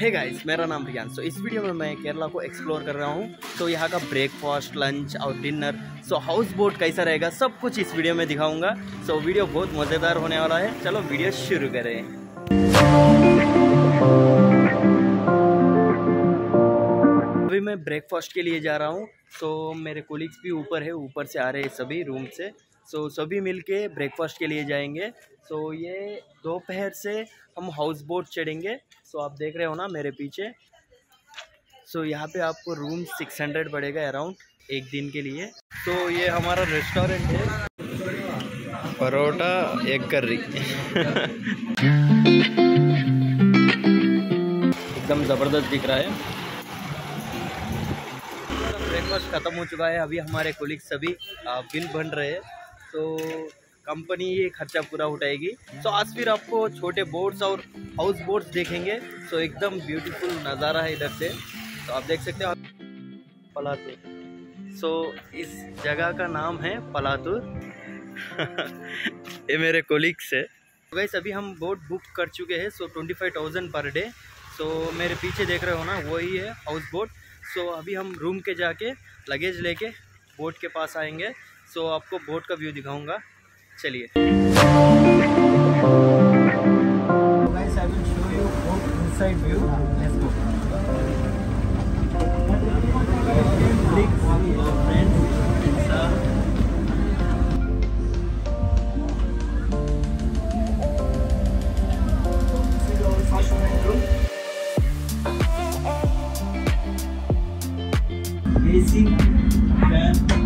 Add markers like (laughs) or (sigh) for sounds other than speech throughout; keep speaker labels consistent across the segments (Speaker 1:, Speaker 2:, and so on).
Speaker 1: Hey guys मेरा नाम रियान सो इस वीडियो में मैं केरला को एक्सप्लोर कर रहा हूँ। तो यहाँ का ब्रेकफास्ट लंच और डिनर सो हाउस बोट कैसा रहेगा, सब कुछ इस वीडियो में दिखाऊँगा। सो वीडियो बहुत मज़ेदार होने वाला है। चलो वीडियो शुरू करें। अभी मैं ब्रेकफास्ट के लिए जा रहा हूँ। तो मेरे कोलिग्स भी ऊपर है, ऊपर से आ रहे हैं सभी रूम से। सो सभी मिल के ब्रेकफास्ट के लिए जाएँगे। सो ये दोपहर से हम हाउस बोट चढ़ेंगे। सो आप देख रहे हो ना मेरे पीछे। सो यहाँ पे आपको रूम 600 पड़ेगा अराउंड एक दिन के लिए। तो ये हमारा रेस्टोरेंट है। परोठा, एक कर्री एकदम ज़बरदस्त दिख रहा है। ब्रेकफास्ट ख़त्म हो चुका है। अभी हमारे कोलिग सभी बिल बन रहे हैं। तो कंपनी ये खर्चा पूरा उठाएगी। तो आज फिर आपको छोटे बोट्स और हाउस बोट्स देखेंगे। तो एकदम ब्यूटीफुल नज़ारा है इधर से। तो आप देख सकते हो पलातुर। सो इस जगह का नाम है पलातुर। (laughs) ये मेरे कोलिग्स है। वैसे अभी हम बोट बुक कर चुके हैं so twenty five thousand per day so मेरे पीछे देख रहे हो ना, वही है हाउस बोट सो अभी हम रूम के जाके लगेज लेके बोट के पास आएँगे। सो आपको बोट का व्यू दिखाऊँगा। चलिए। Basic, then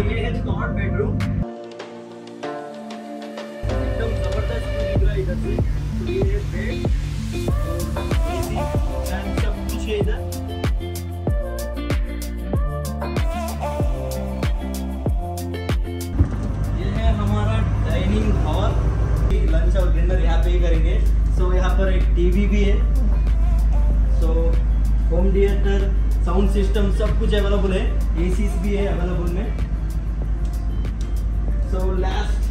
Speaker 1: सो ये है थर्ड बेडरूम एकदम ज़बरदस्त इधर से। तो ये है बेड और है इधर। डाइनिंग हॉल लंच और डिनर यहाँ पे ही करेंगे। सो यहाँ पर एक टीवी भी है। So home theatre sound system सब कुछ अवेलेबल है। एसीस भी है अवेलेबल में। सो लास्ट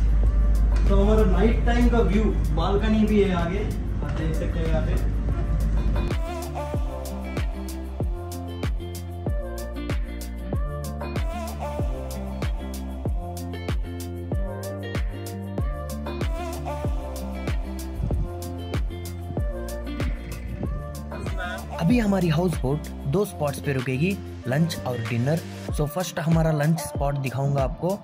Speaker 1: तो हमारा नाइट टाइम का व्यू बालकनी भी है आगे. आप देख सकते हैं यहाँ पे.
Speaker 2: अभी हमारी हाउस बोट दो स्पॉट्स पे रुकेगी. लंच और डिनर सो फ़र्स्ट हमारा लंच स्पॉट दिखाऊँगा आपको.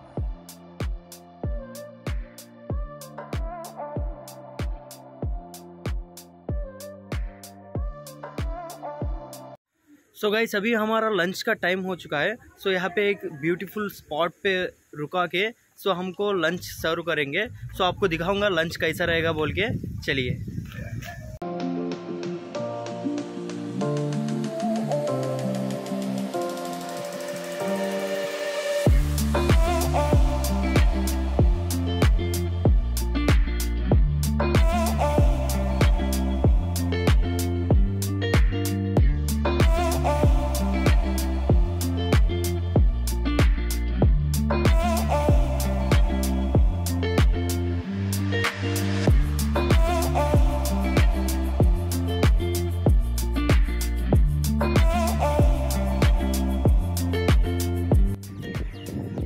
Speaker 1: सो गाइस अभी हमारा लंच का टाइम हो चुका है। सो so यहाँ पे एक ब्यूटीफुल स्पॉट पे रुका के सो so हमको लंच सर्व करेंगे। सो so आपको दिखाऊँगा लंच कैसा रहेगा बोल के। चलिए।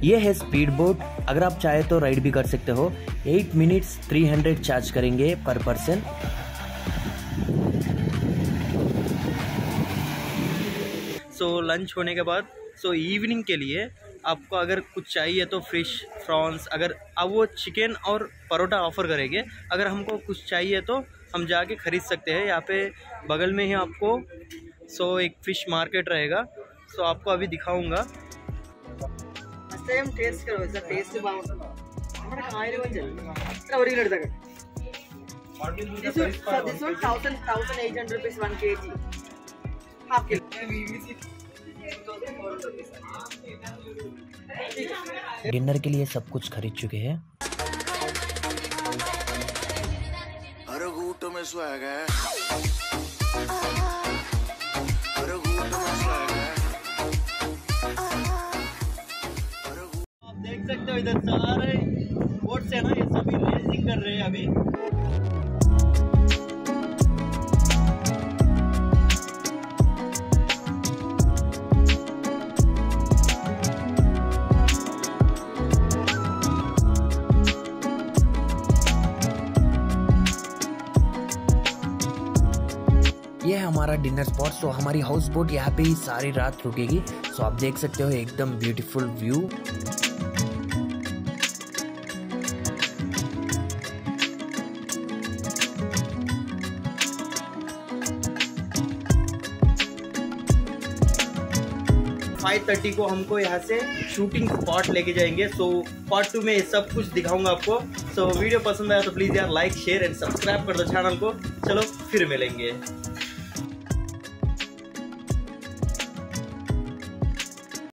Speaker 2: ये है स्पीड बोट अगर आप चाहे तो राइड भी कर सकते हो। Eight minutes three hundred charge करेंगे पर पर्सन
Speaker 1: सो लंच होने के बाद सो इवनिंग के लिए आपको अगर कुछ चाहिए तो फ़िश प्रॉन्स अगर अब वो चिकन और परोठा ऑफ़र करेंगे अगर हमको कुछ चाहिए तो हम जाके ख़रीद सकते हैं। यहाँ पे बगल में ही आपको सो so, एक फ़िश मार्केट रहेगा। सो so, आपको अभी दिखाऊँगा।
Speaker 3: സെയിം ടേസ്റ്റ് ഇസ് ടേസ്റ്റ് നമ്മുടെ കായലുവഞ്ചൽ ഇത്ര ഒരു kilo This one, this one, thousand, thousand eight hundred rupees one kg. Half kilo.
Speaker 2: Dinner के लिए सब कुछ खरीद चुके हैं
Speaker 4: अरे घूटों में
Speaker 1: सकते हो इधर सारे बोट्स है ना, ये सभी रेसिंग कर रहे हैं अभी।
Speaker 2: ये हमारा डिनर स्पॉट सो हमारी हाउस बोट यहाँ पे ही सारी रात रुकेगी। सो आप देख सकते हो, एकदम ब्यूटीफुल व्यू
Speaker 1: फाइव थर्टी को हमको यहाँ से शूटिंग स्पॉट लेके जाएँगे। सो पार्ट टू में सब कुछ दिखाऊँगा आपको। सो so, वीडियो पसंद आया तो प्लीज़ यार लाइक शेयर एंड सब्सक्राइब कर दो चैनल को। चलो फिर मिलेंगे।